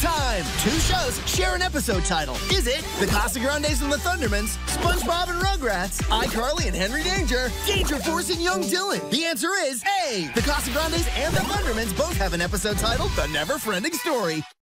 Time! Two shows share an episode title. Is it The Casagrandes and the Thundermans, SpongeBob and Rugrats, iCarly and Henry Danger, Danger Force and Young Dylan? The answer is A. The Casagrandes and the Thundermans both have an episode titled The Never Friending Story.